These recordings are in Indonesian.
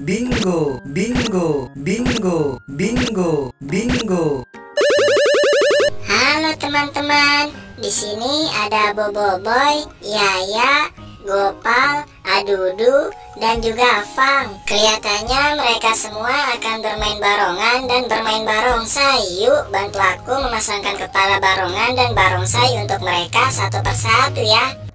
bingo, bingo, bingo, bingo, bingo. Halo teman-teman, di sini ada Bobo Boy, Yaya, Gopal, Adudu, dan juga Fang. Kelihatannya mereka semua akan bermain barongan dan bermain barongsai. Yuk bantu aku memasangkan kepala barongan dan barongsai untuk mereka satu persatu ya.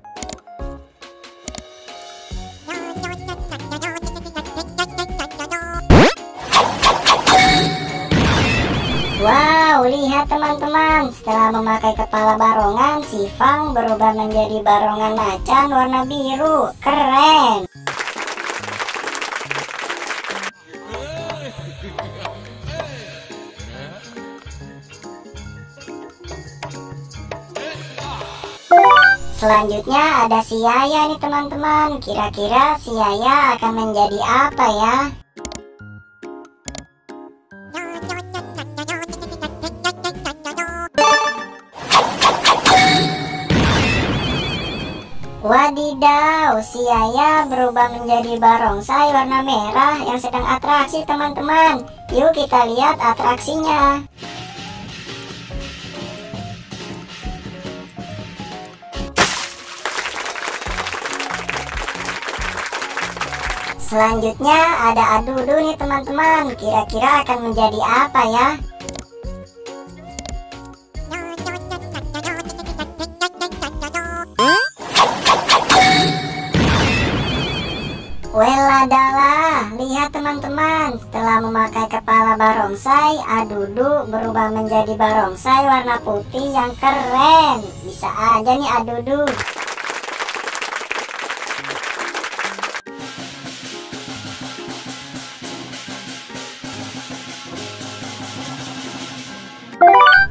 Teman-teman, setelah memakai kepala barongan, si Fang berubah menjadi barongan macan warna biru. Keren! Selanjutnya ada si Yaya nih teman-teman. Kira-kira si Yaya akan menjadi apa ya? Wadidaw, si Yaya berubah menjadi barongsai warna merah yang sedang atraksi teman-teman. Yuk kita lihat atraksinya. Selanjutnya ada adudu nih teman-teman. Kira-kira akan menjadi apa ya? Teman-teman, setelah memakai kepala barongsai, Adudu berubah menjadi barongsai warna putih yang keren. Bisa aja nih Adudu.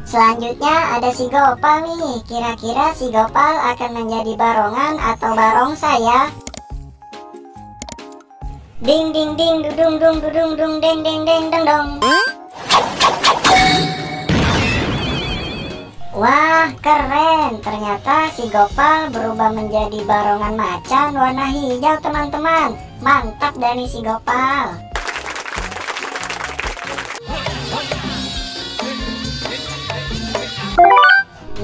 Selanjutnya ada si Gopal nih. Kira-kira si Gopal akan menjadi barongan atau barongsai ya? Ding ding ding dudung dung dudung dung deng deng deng deng dong. Wah keren Ternyata si Gopal berubah menjadi barongan macan warna hijau teman-teman Mantap dari si Gopal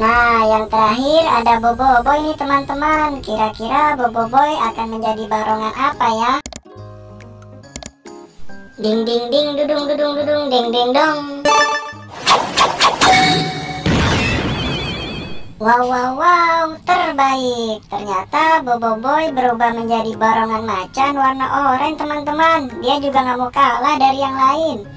Nah, yang terakhir ada Bobo Boy nih teman-teman. Kira-kira Bobo Boy akan menjadi barongan apa ya? Ding ding ding dudung dudung dudung ding ding dong. Wow wow wow, terbaik. Ternyata Bobo Boy berubah menjadi barongan macan warna oranye teman-teman. Dia juga nggak mau kalah dari yang lain.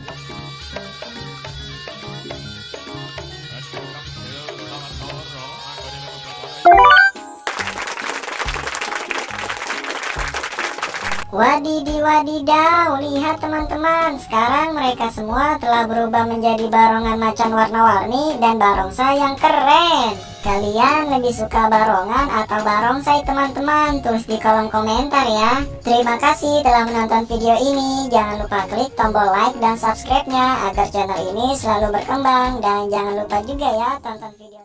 Wadidi wadidaw, lihat teman-teman. Sekarang mereka semua telah berubah menjadi barongan macan warna-warni dan barongsai yang keren. Kalian lebih suka barongan atau barongsai teman-teman? Tulis di kolom komentar ya. Terima kasih telah menonton video ini. Jangan lupa klik tombol like dan subscribe-nya Agar channel ini selalu berkembang. Dan jangan lupa juga ya tonton video